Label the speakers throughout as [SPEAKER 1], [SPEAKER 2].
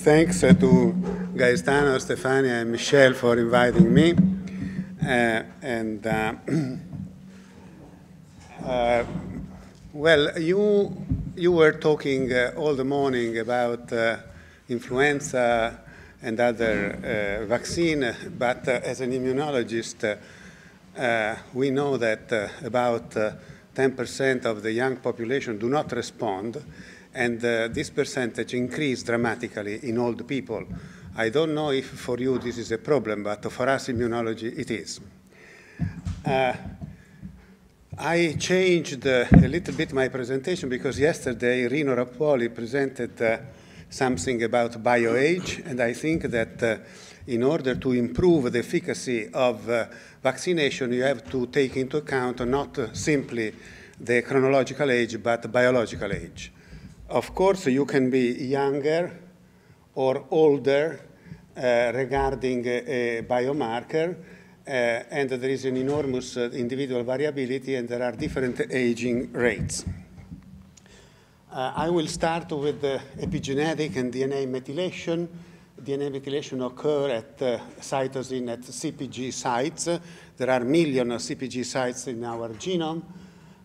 [SPEAKER 1] thanks uh, to Gaetano, Stefania, and Michelle for inviting me. Uh, and uh, uh, well, you you were talking uh, all the morning about uh, influenza and other vaccine, but as an immunologist, we know that about 10% of the young population do not respond and uh, this percentage increased dramatically in old people. I don't know if for you this is a problem, but for us immunology it is. Uh, I changed uh, a little bit my presentation because yesterday Rino Rappuoli presented uh, something about bioage, and I think that uh, in order to improve the efficacy of uh, vaccination, you have to take into account not simply the chronological age, but biological age. Of course, you can be younger or older uh, regarding a, a biomarker, uh, and there is an enormous uh, individual variability, and there are different aging rates. Uh, I will start with the epigenetic and DNA methylation. DNA methylation occur at uh, cytosine at CPG sites. There are millions of CPG sites in our genome.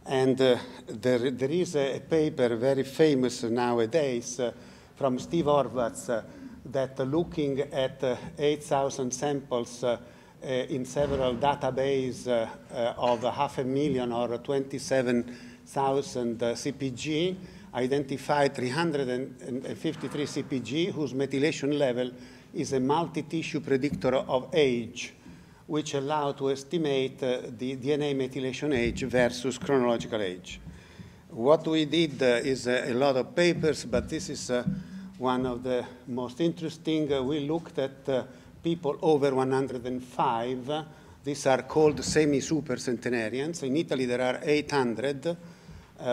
[SPEAKER 1] And uh, there, there is a, paper very famous nowadays uh, from Steve Horvath uh, that looking at uh, 8,000 samples uh, uh, in several databases of half a million or 27,000 CPG identified 353 CPG whose methylation level is a multi-tissue predictor of age which allow to estimate uh, the DNA methylation age versus chronological age. What we did uh, is uh, a lot of papers, but this is uh, one of the most interesting. Uh, we looked at uh, people over 105. These are called semi-super centenarians. In Italy, there are 800,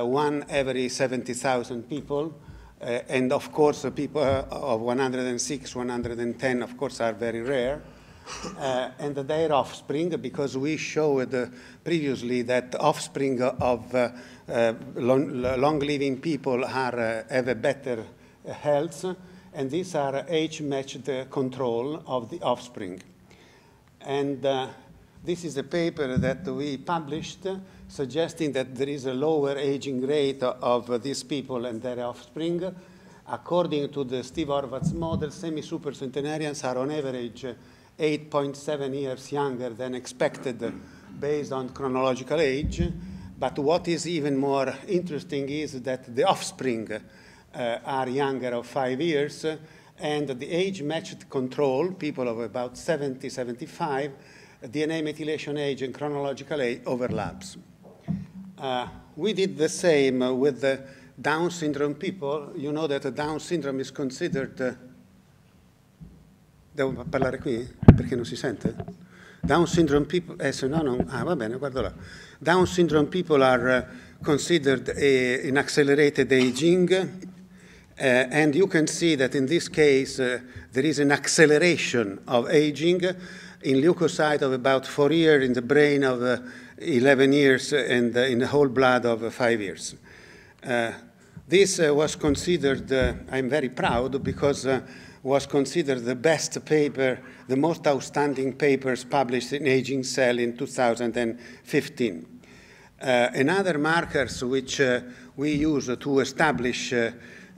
[SPEAKER 1] one every 70,000 people. and of course, people of 106, 110, of course, are very rare uh, and their offspring, because we showed uh, previously that offspring of uh, uh long-living people are, uh, have a better uh, health, and these are age-matched control of the offspring. And this is a paper that we published suggesting that there is a lower aging rate of these people and their offspring. According to the Steve Horvath model, semi-supercentenarians are on average 8.7 years younger than expected based on chronological age. But what is even more interesting is that the offspring uh, are younger of five years, and the age-matched control, people of about 70, 75, DNA methylation age and chronological age overlaps. Uh, we did the same with the Down syndrome people. You know that Down syndrome is considered uh, Devo parlare qui? Perché non si sente? Down syndrome people, eh, se no non, ah va bene, guarda là. Down syndrome people are uh, considered a, in accelerated aging, uh, and you can see that in this case uh, there is an acceleration of aging in leukocyte of about four years, in the brain of uh, 11 years, and in the whole blood of five years. this was considered, I'm very proud, because was considered the best paper, the most outstanding papers published in Aging Cell in 2015. Uh, another markers which uh, we use to establish uh,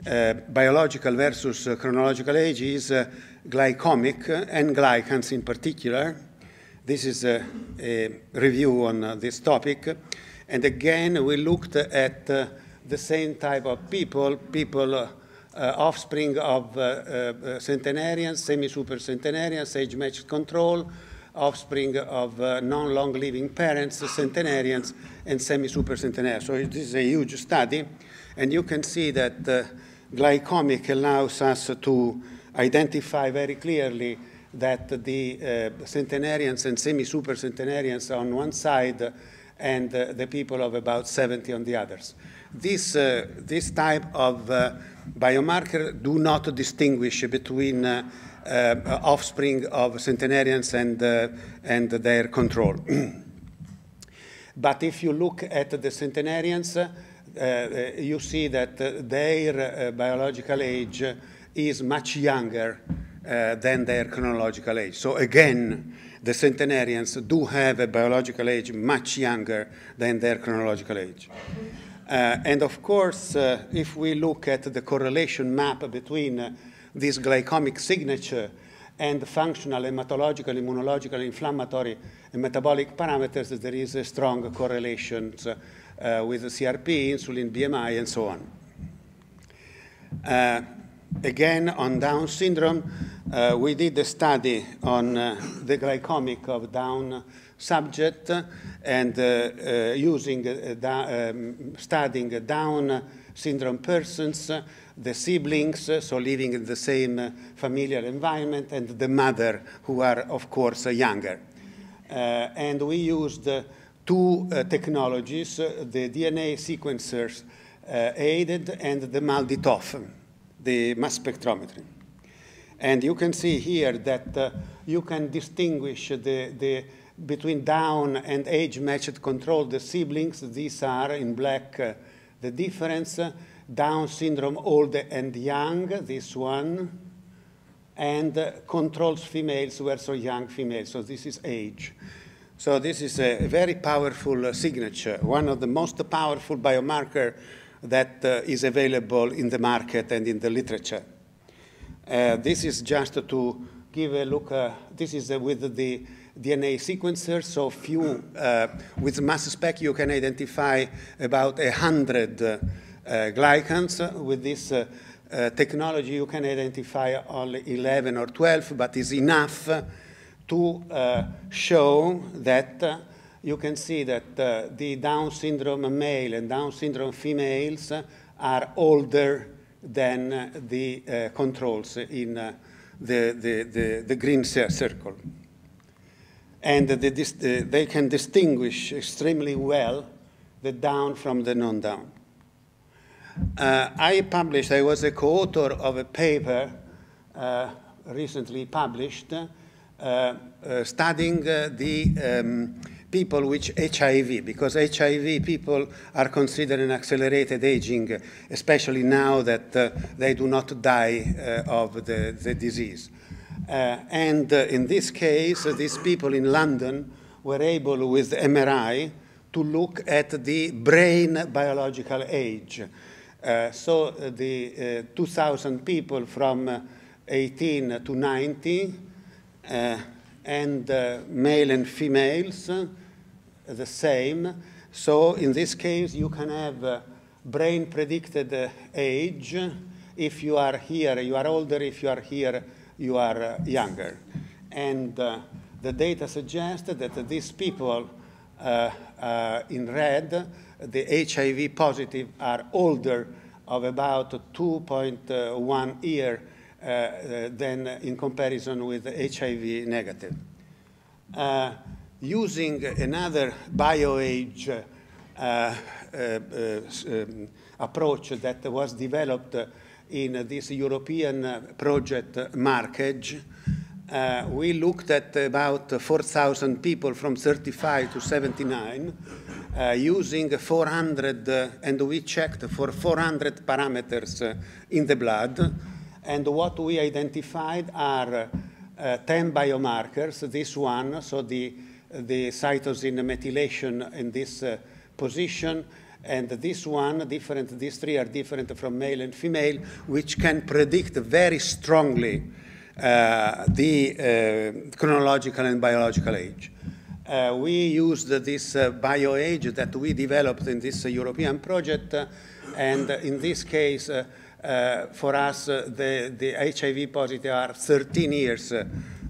[SPEAKER 1] uh biological versus uh, chronological age is uh, glycomic and glycans in particular. This is a, a review on this topic. And again, we looked at the same type of people, people uh, offspring of uh, uh, centenarians, semi-super centenarians, age-matched control, offspring of non-long living parents, centenarians, and semi-super centenarians. So this is a huge study, and you can see that glycomic allows us to identify very clearly that the uh, centenarians and semi-super centenarians on one side and uh, the people of about 70 on the others. This, uh, this type of biomarkers do not distinguish between uh, uh, offspring of centenarians and, uh, and their control. but if you look at the centenarians, uh, you see that their uh, biological age is much younger uh, than their chronological age. So again, the centenarians do have a biological age much younger than their chronological age. Uh, and of course, uh, if we look at the correlation map between uh, this glycomic signature and functional, hematological, immunological, inflammatory, and metabolic parameters, there is a strong correlation uh, with CRP, insulin, BMI, and so on. Uh, again, on Down syndrome, uh, we did a study on the glycomic of Down subject and uh, uh, using, uh, um, studying Down syndrome persons, the siblings, so living in the same familial environment, and the mother, who are, of course, younger. and we used two technologies, the DNA sequencers aided and the MALDI-TOF, the mass spectrometry. And you can see here that uh, you can distinguish the, the between down and age-matched control, the siblings, these are in black uh, the difference. Down syndrome, old and young, this one, and uh, controls females were so young females, so this is age. So this is a very powerful uh, signature, one of the most powerful biomarker that uh, is available in the market and in the literature. Uh, this is just to give a look, uh, this is with the DNA sequencers. So few, uh, with mass spec, you can identify about 100 uh, glycans. With this uh, uh, technology, you can identify only 11 or 12, but is enough to uh, show that you can see that the Down syndrome male and Down syndrome females are older than the controls in the, the, the, the green circle and the, they can distinguish extremely well the down from the non-down. Uh, I published, I was a co-author of a paper uh, recently published uh, uh studying uh, the um, people with HIV, because HIV people are considered an accelerated aging, especially now that uh, they do not die of the, the disease. Uh, and uh, in this case, uh, these people in London were able, with MRI, to look at the brain biological age. Uh, so uh, the uh, 2,000 people from 18 to 90, and male and females, the same. So in this case, you can have brain predicted age. If you are here, you are older. If you are here, you are uh, younger. And uh, the data suggests that these people uh, in red, the HIV positive, are older of about 2.1 year uh, than in comparison with HIV negative. Uh, using another bioage uh, um, approach that was developed in this European project MARK-AGE, uh, we looked at about 4,000 people from 35 to 79 uh, using 400, uh, and we checked for 400 parameters uh, in the blood. And what we identified are uh, 10 biomarkers, this one, so the, the cytosine methylation in this uh, position, and this one, different, these three are different from male and female, which can predict very strongly uh, the uh, chronological and biological age. Uh, we used this uh, bioage that we developed in this European project, uh, and in this case, uh, for us, the, the HIV positive are 13 years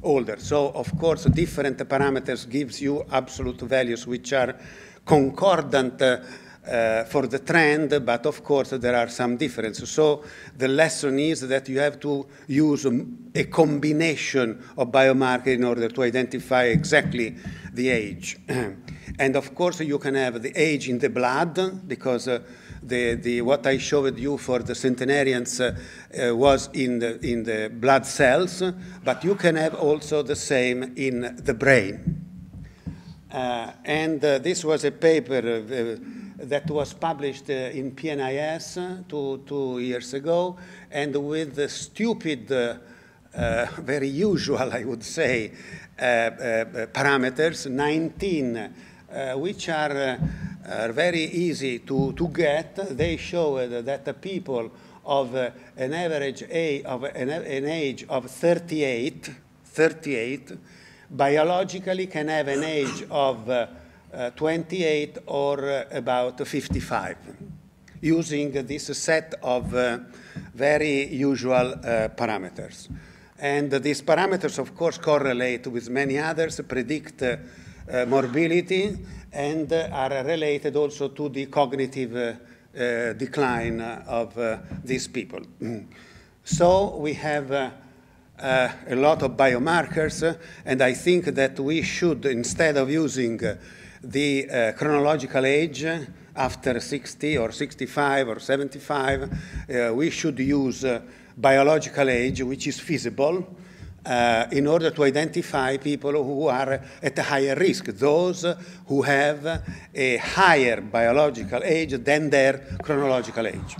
[SPEAKER 1] older. So, of course, different parameters gives you absolute values which are concordant uh, for the trend, but of course there are some differences. So the lesson is that you have to use a combination of biomarkers in order to identify exactly the age. and of course you can have the age in the blood because uh, the, the, what I showed you for the centenarians uh, uh, was in the, in the blood cells, but you can have also the same in the brain. Uh, and uh, this was a paper that was published uh, in PNAS two, two years ago, and with the stupid, uh, uh, very usual, I would say, uh, uh, parameters, 19, which are, are, very easy to, to get. They show that the people of an average age of, an, an age of 38, 38, biologically can have an age of uh, uh, 28 or uh, about 55, using this set of very usual parameters. And these parameters, of course, correlate with many others, predict uh, morbidity, and uh, are related also to the cognitive uh, decline of these people. so we have uh, a lot of biomarkers, uh, and I think that we should, instead of using uh, the chronological age after 60 or 65 or 75, we should use biological age, which is feasible, uh, in order to identify people who are at a higher risk, those who have a higher biological age than their chronological age.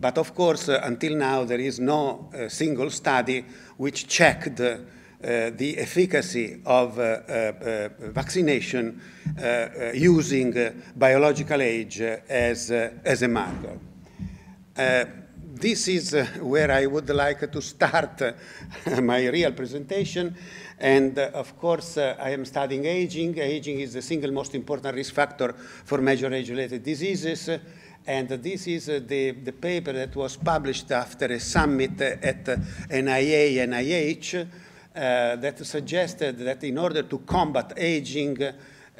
[SPEAKER 1] But of course, uh, until now, there is no uh, single study which checked uh, the efficacy of uh, uh, vaccination using biological age as, as a marker this is uh, where I would like to start uh, my real presentation. And uh, of course, uh, I am studying aging. Aging is the single most important risk factor for major age-related diseases. And this is uh, the, the paper that was published after a summit at NIA, NIH, uh, that suggested that in order to combat aging,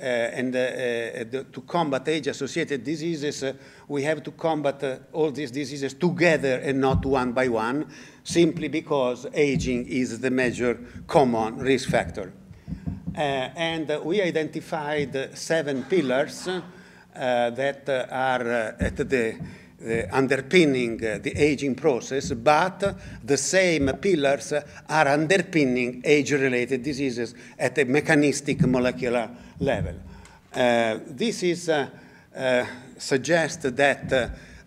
[SPEAKER 1] uh, and uh, uh, to combat age-associated diseases, we have to combat all these diseases together and not one by one, simply because aging is the major common risk factor. and we identified seven pillars that are at the uh, underpinning uh, the aging process, but the same pillars are underpinning age-related diseases at a mechanistic molecular level. Uh, this is uh, suggests that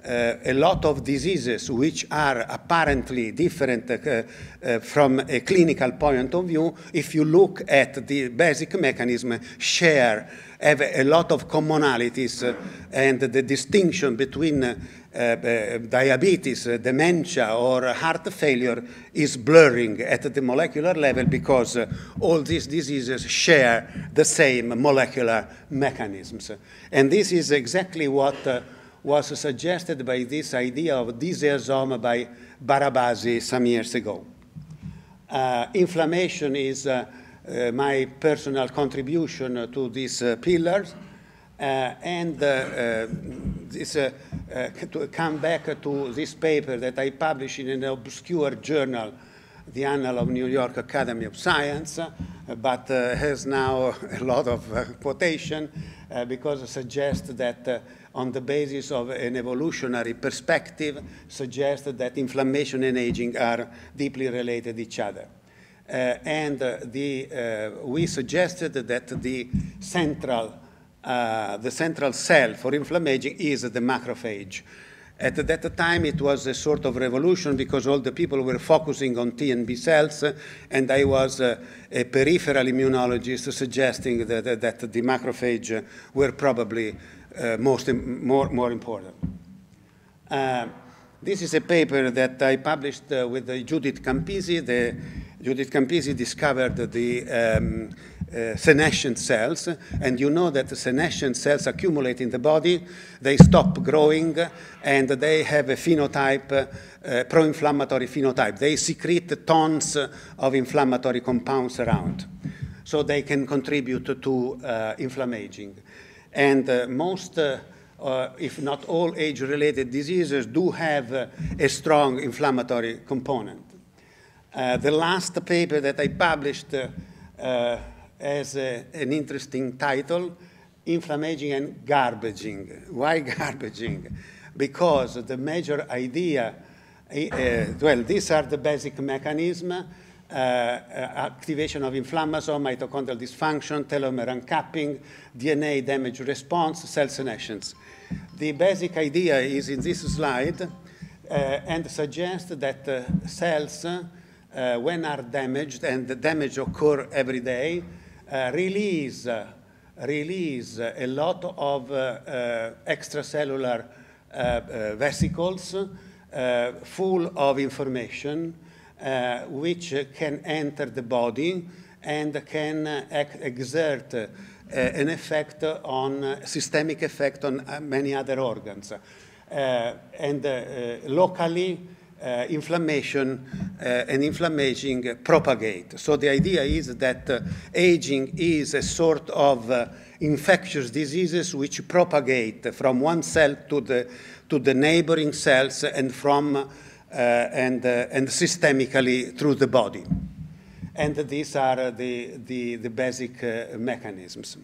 [SPEAKER 1] uh, a lot of diseases which are apparently different uh, uh, from a clinical point of view, if you look at the basic mechanism, share, have a lot of commonalities, and the distinction between diabetes, uh, dementia, or heart failure is blurring at the molecular level because all these diseases share the same molecular mechanisms. And this is exactly what was suggested by this idea of diseasome by Barabasi some years ago. Uh, inflammation is uh, uh, my personal contribution to these pillars. Uh, and uh, uh, this, to come back to this paper that I published in an obscure journal, the Annal of New York Academy of Science, but has now a lot of quotation because it suggests that on the basis of an evolutionary perspective, suggests that inflammation and aging are deeply related to each other. Uh, and uh, the, uh, we suggested that the central uh, the central cell for inflammation is the macrophage. At that time, it was a sort of revolution because all the people were focusing on T and B cells, and I was uh, a peripheral immunologist suggesting that, that the macrophage were probably uh, most, more, more important. Uh, this is a paper that I published uh, with Judith Campisi. The, Judith Campisi discovered the um, uh, senescent cells, and you know that the senescent cells accumulate in the body, they stop growing, and they have a phenotype, uh, pro-inflammatory phenotype. They secrete tons of inflammatory compounds around, so they can contribute to uh, inflammation. And uh, most uh, uh, if not all age-related diseases, do have uh, a strong inflammatory component. Uh, the last paper that I published as a, an interesting title, inflammaging and garbaging. Why garbaging? Because the major idea, uh, well, these are the basic mechanisms. uh, activation of inflammasome, mitochondrial dysfunction, telomere uncapping, DNA damage response, cell senescence. The basic idea is in this slide uh, and suggests that cells, when are damaged, and the damage occur every day, Uh, release, uh, release a lot of uh, extracellular vesicles full of information which can enter the body and can exert uh, an effect on, uh, systemic effect on uh, many other organs. and locally, uh, inflammation uh, and inflammation propagate. So the idea is that uh, aging is a sort of infectious diseases which propagate from one cell to the, to the neighboring cells and from and, and systemically through the body. And these are the, the, the basic mechanisms.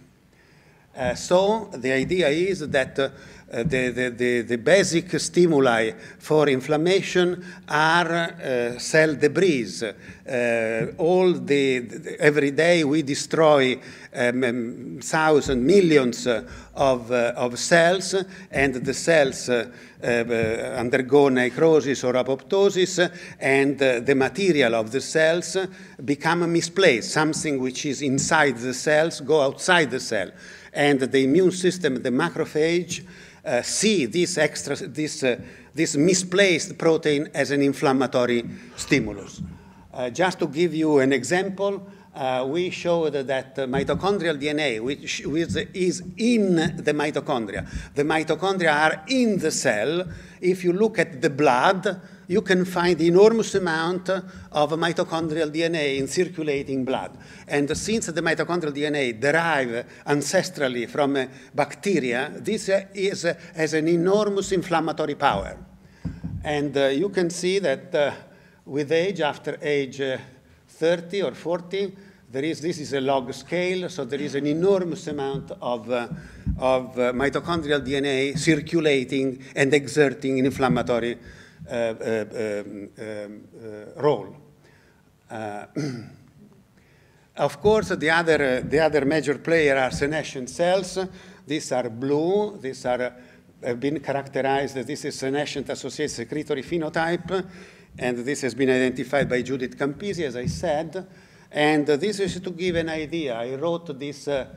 [SPEAKER 1] Uh, so the idea is that uh, the, the, the, the, basic stimuli for inflammation are uh, cell debris. Uh, all the, every day we destroy um, um thousands, millions of, uh, of cells, and the cells undergo necrosis or apoptosis, and the material of the cells become misplaced. Something which is inside the cells go outside the cell and the immune system, the macrophage, uh, see this, extra, this, uh, this misplaced protein as an inflammatory stimulus. Uh, just to give you an example, uh, we showed that mitochondrial DNA, which, which is in the mitochondria, the mitochondria are in the cell. If you look at the blood, you can find enormous amount of mitochondrial DNA in circulating blood. And since the mitochondrial DNA derive ancestrally from bacteria, this is, has an enormous inflammatory power. And uh, you can see that uh, with age, after age uh, 30 or 40, there is, this is a log scale, so there is an enormous amount of, uh, of uh, mitochondrial DNA circulating and exerting inflammatory uh, uh, um, um, uh, role. of course, the other, the other major player are senescent cells. These are blue. These are have been characterized. This is senescent associated secretory phenotype, and this has been identified by Judith Campisi, as I said. And this is to give an idea. I wrote this, uh,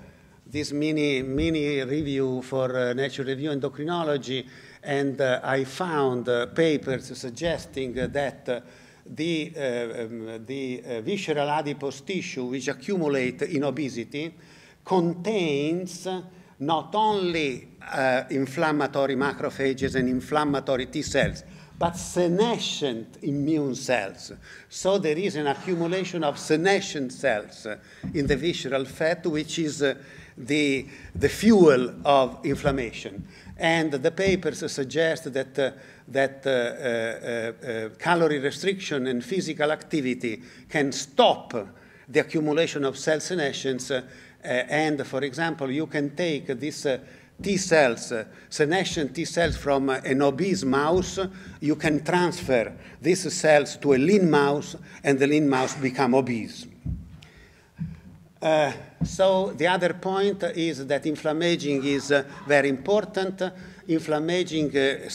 [SPEAKER 1] this mini, mini review for uh, Nature Review Endocrinology and uh, I found uh, papers suggesting that the, uh, um, the visceral adipose tissue which accumulate in obesity contains not only uh, inflammatory macrophages and inflammatory T cells, but senescent immune cells. So there is an accumulation of senescent cells in the visceral fat, which is uh, the, the fuel of inflammation. And the papers suggest that, uh, that uh, uh, uh, calorie restriction and physical activity can stop the accumulation of cell senescence. Uh, and, for example, you can take this T cells, uh, senescent T cells from uh, an obese mouse, you can transfer these cells to a lean mouse, and the lean mouse become obese. Uh, so the other point is that inflammaging is uh, very important. Inflammaging uh,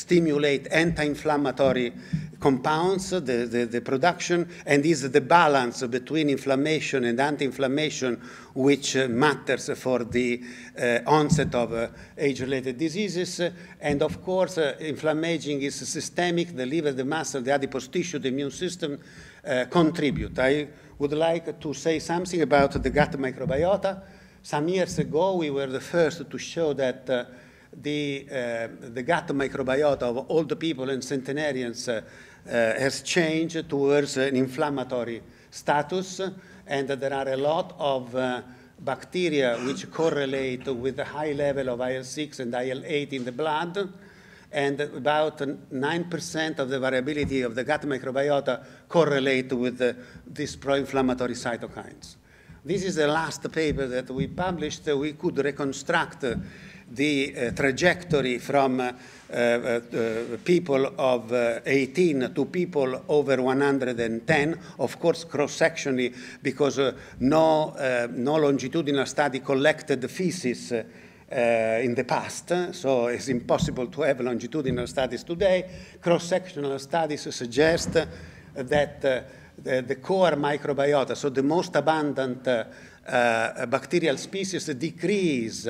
[SPEAKER 1] anti-inflammatory compounds, the, the, the, production, and is the balance between inflammation and anti-inflammation which uh, matters for the uh, onset of uh, age-related diseases. And of course, inflammaging is systemic, the liver, the muscle, the adipose tissue, the immune system contribute. I would like to say something about the gut microbiota. Some years ago, we were the first to show that uh, the, uh, the gut microbiota of the people and centenarians uh, uh has changed towards an inflammatory status, and there are a lot of uh, bacteria which correlate with the high level of IL-6 and IL-8 in the blood, and about 9% of the variability of the gut microbiota correlate with the, these pro-inflammatory cytokines. This is the last paper that we published. We could reconstruct the trajectory from uh, uh, people of uh, 18 to people over 110, of course cross-sectionally because no, no longitudinal study collected the feces uh, Eh, in the past, so it's impossible to have longitudinal studies today. Cross-sectional studies suggest that uh, the, the, core microbiota, so the most abundant uh, bacterial species, decrease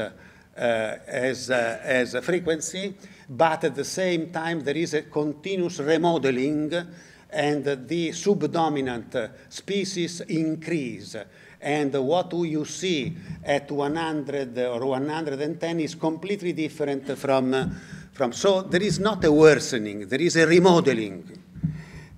[SPEAKER 1] as, as frequency, but at the same time there is a continuous remodeling and the subdominant species increase. And what you see at 100 or 110 is completely different from, from so there is not a worsening, there is a remodeling,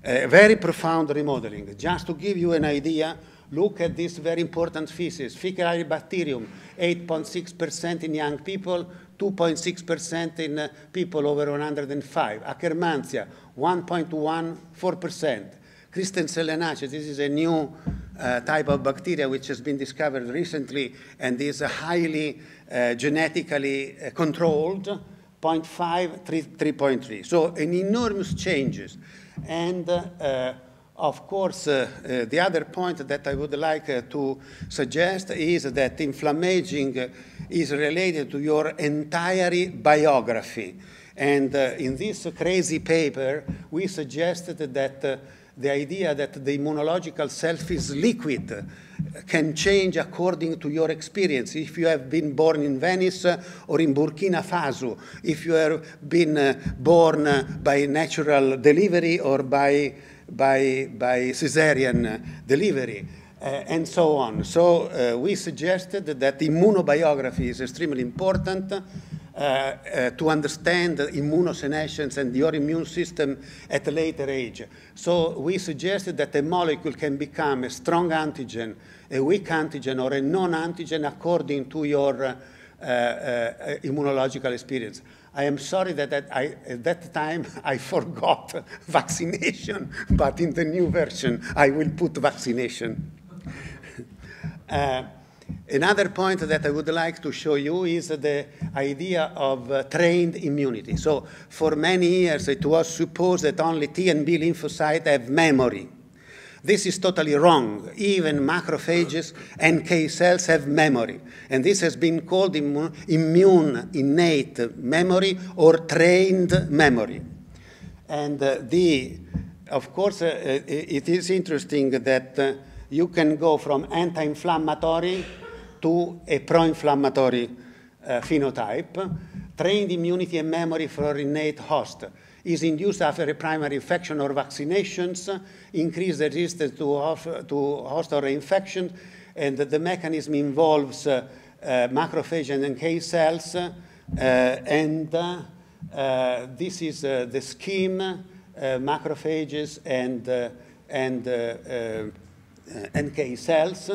[SPEAKER 1] a very profound remodeling. Just to give you an idea, look at this very important species, Faecalibacterium, 8.6% in young people, 2.6% in uh, people over 105. Akkermansia, 1.14%. Christensenellaceae, this is a new uh, type of bacteria which has been discovered recently and is uh, highly uh, genetically uh, controlled, 0.5, 3.3. So an enormous changes. And uh, of course, uh, the other point that I would like to suggest is that inflammaging is related to your entire biography. And in this crazy paper, we suggested that the idea that the immunological self is liquid can change according to your experience. If you have been born in Venice or in Burkina Faso, if you have been uh, born by natural delivery or by by, by cesarean delivery. Uh, and so on. So uh, we suggested that immunobiography is extremely important uh, uh to understand immunosenescence and your immune system at a later age. So we suggested that a molecule can become a strong antigen, a weak antigen, or a non-antigen according to your uh, uh, immunological experience. I am sorry that, that I, at that time I forgot vaccination, but in the new version I will put vaccination. uh, another point that I would like to show you is the idea of uh, trained immunity. So for many years it was supposed that only T and B lymphocytes have memory. This is totally wrong. Even macrophages and K cells have memory. And this has been called immune innate memory or trained memory. And uh, the, of course, uh, uh, it is interesting that uh, you can go from anti-inflammatory to a pro-inflammatory uh, phenotype, trained immunity and memory for innate host is induced after a primary infection or vaccinations, increase the resistance to, to host or infection, and the mechanism involves uh, uh, macrophage and NK cells, uh, and uh, uh, this is the scheme, macrophages and, and NK cells.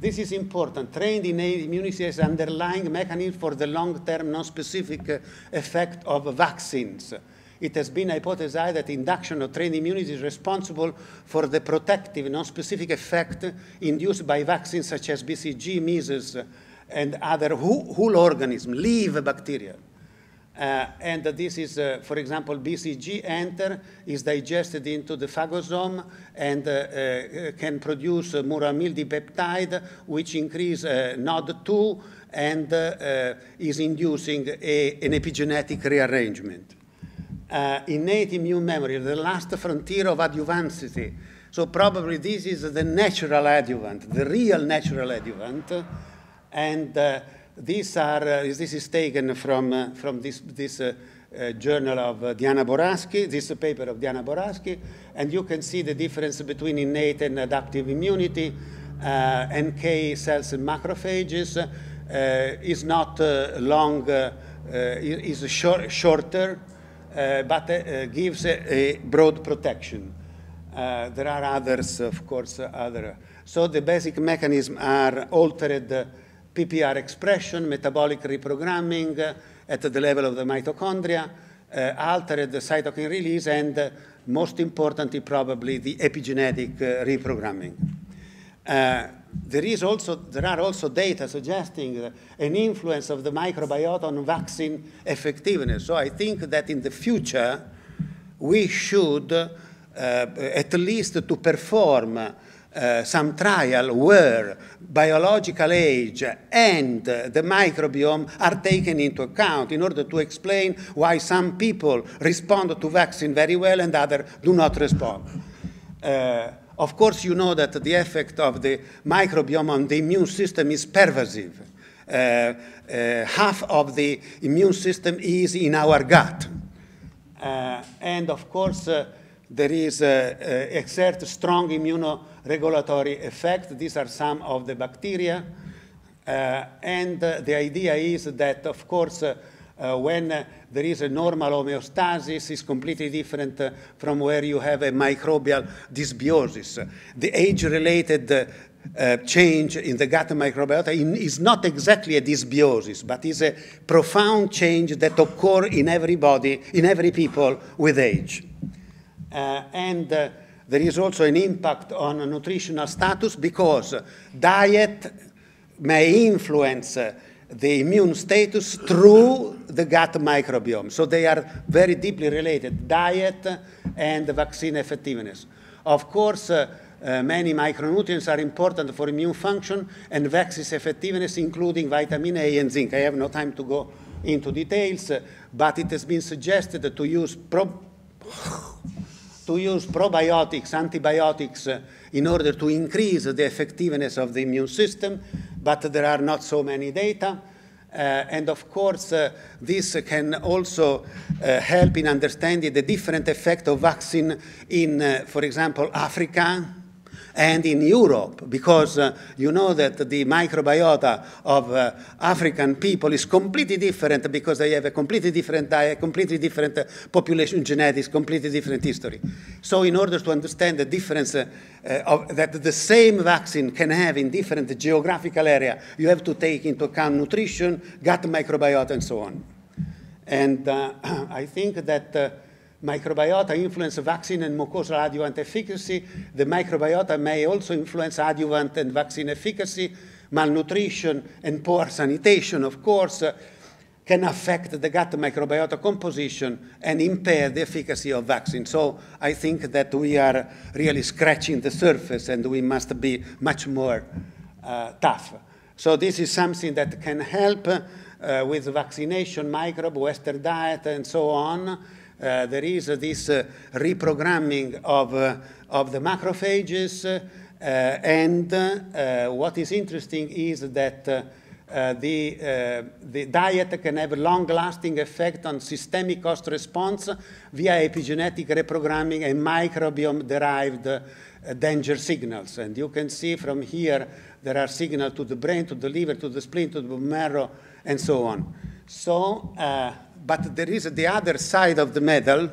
[SPEAKER 1] This is important. Trained innate immunity as underlying mechanism for the long-term non-specific effect of vaccines it has been hypothesized that induction of trained immunity is responsible for the protective, non-specific effect induced by vaccines such as BCG, measles, and other whole organisms, live bacteria. Uh, and this is, uh, for example, BCG enter, is digested into the phagosome and uh, uh can produce muramyl peptide, which increase uh, NOD2 and uh, is inducing a, an epigenetic rearrangement innate immune memory, the last frontier of adjuvancy. So probably this is the natural adjuvant, the real natural adjuvant. And these are, uh, this is taken from, uh, from this, this uh, uh, journal of Diana Boraschi, this paper of Diana Boraschi, and you can see the difference between innate and adaptive immunity, NK cells and macrophages, is not long, is short, shorter, uh, but uh, gives a, a, broad protection. Uh, there are others, of course, other. So the basic mechanisms are altered PPR expression, metabolic reprogramming at the level of the mitochondria, altered the cytokine release, and most importantly, probably the epigenetic reprogramming. Uh, there, is also, there are also data suggesting an influence of the microbiota on vaccine effectiveness. So I think that in the future, we should, uh, at least to perform uh, some trial where biological age and uh, the microbiome are taken into account in order to explain why some people respond to vaccine very well and others do not respond. Uh, of course, you know that the effect of the microbiome on the immune system is pervasive. Uh, uh, half of the immune system is in our gut. And of course, there is exert strong immunoregulatory effect. These are some of the bacteria. Uh, and uh, the idea is that, of course, uh, uh when uh, there is a normal homeostasis, is completely different uh, from where you have a microbial dysbiosis. The age-related change in the gut microbiota in, is not exactly a dysbiosis, but is a profound change that occurs in everybody, in every people with age. Uh, and uh, there is also an impact on nutritional status because diet may influence uh, the immune status through the gut microbiome. So they are very deeply related, diet and vaccine effectiveness. Of course, uh, uh, many micronutrients are important for immune function and vaccine effectiveness, including vitamin A and zinc. I have no time to go into details, uh, but it has been suggested to use to use probiotics, antibiotics, uh, in order to increase the effectiveness of the immune system, but there are not so many data. Uh, and of course, uh, this can also uh, help in understanding the different effect of vaccine in, uh, for example, Africa, and in Europe, because uh, you know that the microbiota of uh, African people is completely different because they have a completely different diet, completely different uh, population genetics, completely different history. So in order to understand the difference uh, uh, of, that the same vaccine can have in different geographical area, you have to take into account nutrition, gut microbiota, and so on. And uh, I think that microbiota influence vaccine and mucosal adjuvant efficacy. The microbiota may also influence adjuvant and vaccine efficacy. Malnutrition and poor sanitation, of course, uh, can affect the gut microbiota composition and impair the efficacy of vaccine. So I think that we are really scratching the surface and we must be much more uh, tough. So this is something that can help uh, with vaccination, microbe, Western diet, and so on. Uh, there is this uh, reprogramming of, uh, of the macrophages, and what is interesting is that uh, the, uh, the, diet can have a long-lasting effect on systemic host response via epigenetic reprogramming and microbiome-derived uh, danger signals. And you can see from here there are signals to the brain, to the liver, to the spleen, to the marrow, and so on. So but there is the other side of the medal,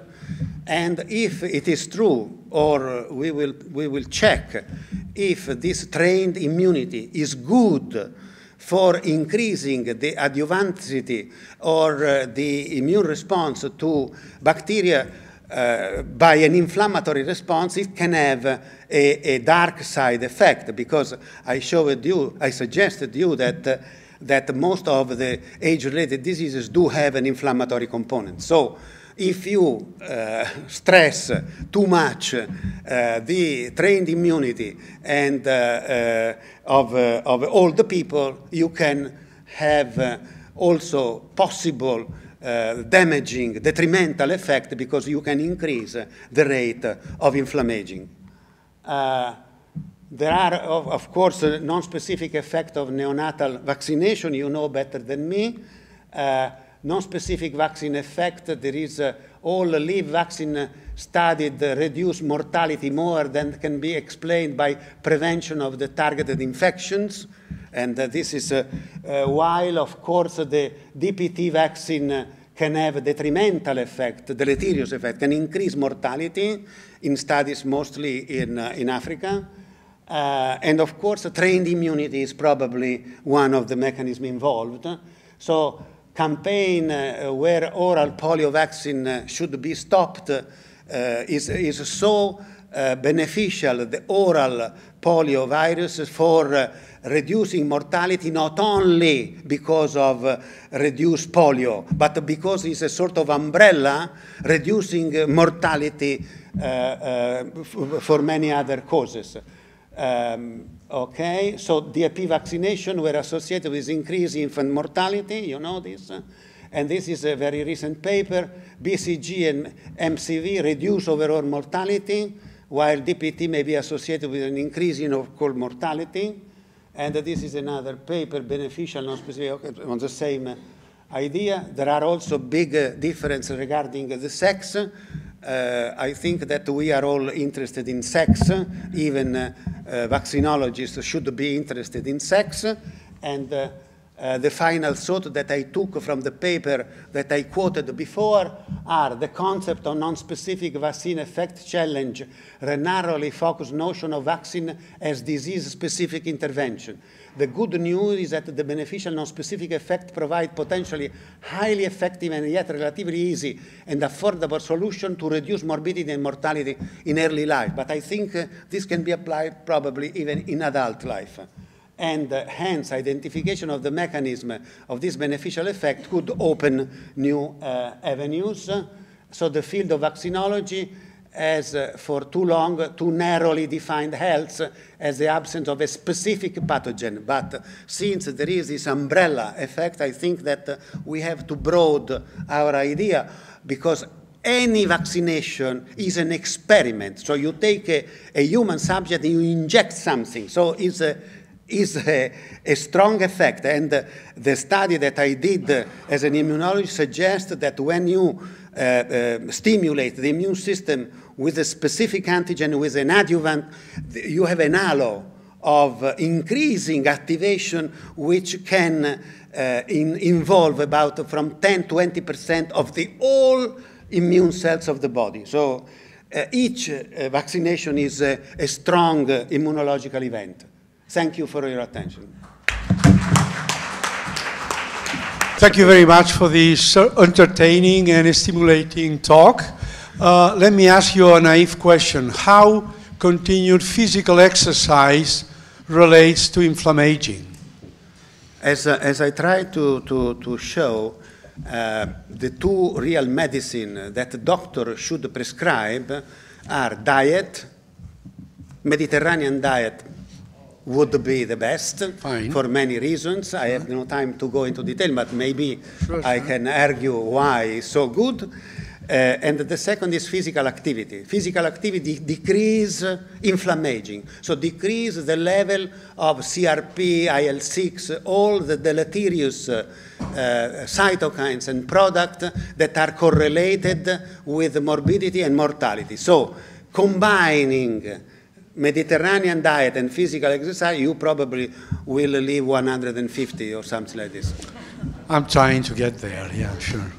[SPEAKER 1] and if it is true, or we will, we will check if this trained immunity is good for increasing the adjuvanticity or uh, the immune response to bacteria uh, by an inflammatory response, it can have a, a, dark side effect because I showed you, I suggested you that uh, that most of the age-related diseases do have an inflammatory component. So if you uh, stress too much uh, the trained immunity and uh, uh of, uh, of all the people, you can have uh, also possible damaging, detrimental effect because you can increase the rate of inflammation. There are, of, course, non-specific effect of neonatal vaccination. You know better than me. Uh, non-specific vaccine effect, there is uh, all live vaccine studied reduce mortality more than can be explained by prevention of the targeted infections. And uh, this is uh, uh, while, of course, the DPT vaccine can have detrimental effect, deleterious effect, can increase mortality in studies mostly in, in Africa. Uh, and of course, trained immunity is probably one of the mechanisms involved. So campaign uh, where oral polio vaccine uh, should be stopped uh, is, is so uh, beneficial, the oral polio virus, for uh, reducing mortality not only because of reduced polio, but because it's a sort of umbrella reducing mortality for many other causes. Um, okay, so DAP vaccination were associated with increased infant mortality, you know this. And this is a very recent paper. BCG and MCV reduce overall mortality, while DPT may be associated with an increase in overall mortality. And this is another paper, beneficial, non-specific, on the same idea. There are also big uh, differences regarding the sex. Uh, I think that we are all interested in sex. Even uh, uh, vaccinologists should be interested in sex. And uh, the final thought that I took from the paper that I quoted before are the concept of non-specific vaccine effect challenge, the narrowly focused notion of vaccine as disease-specific intervention. The good news is that the beneficial non-specific effect provide potentially highly effective and yet relatively easy and affordable solution to reduce morbidity and mortality in early life. But I think uh, this can be applied probably even in adult life and uh, hence identification of the mechanism of this beneficial effect could open new uh, avenues. So the field of vaccinology has uh, for too long, too narrowly defined health as the absence of a specific pathogen. But since there is this umbrella effect, I think that we have to broaden our idea because any vaccination is an experiment. So you take a, a human subject and you inject something. So it's a is a, a, strong effect. And uh, the study that I did uh, as an immunologist suggests that when you uh, uh, stimulate the immune system with a specific antigen, with an adjuvant, you have an halo of uh, increasing activation which can uh, in, involve about from 10 to 20% of the all immune cells of the body. So each vaccination is a strong immunological event. Thank you for your attention.
[SPEAKER 2] Thank you very much for this entertaining and stimulating talk. Uh, let me ask you a naive question. How continued physical exercise relates to inflammation?
[SPEAKER 1] As, uh, as I try to, to, to show, uh, the two real medicine that doctor should prescribe are diet, Mediterranean diet, would be the best
[SPEAKER 2] Fine.
[SPEAKER 1] for many reasons. I have no time to go into detail, but maybe
[SPEAKER 2] Sure,
[SPEAKER 1] I
[SPEAKER 2] sure.
[SPEAKER 1] can argue why it's so good. Uh, and the second is physical activity. Physical activity decrease inflammation, so decrease the level of CRP, IL-6, all the deleterious uh, uh, cytokines and products that are correlated with morbidity and mortality. So combining Mediterranean diet and physical exercise, you probably will live 150 or something like this.
[SPEAKER 2] I'm trying to get there, yeah, sure.